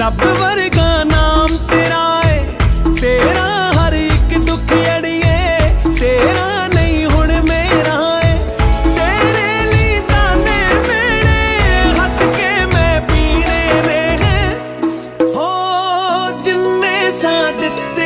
ਰੱਬ ਵਰਗਾ ਨਾਮ ਤੇਰਾ ਏ। ਤੇਰਾ ਹਰ ਇੱਕ ਦੁੱਖ ਅੜੀਏ। ਤੇਰਾ ਨਹੀਂ ਹੁਣ ਮੇਰਾ ਏ। ਤੇਰੇ ਲਈ ਤਾਨੇ ਮੇਣੇ ਹੱਸ ਕੇ ਮੈਂ ਪੀਣੇ ਨੇ। ਹੋ ਜਿੰਨੇ ਸਾਥ ਦਿੱਤੇ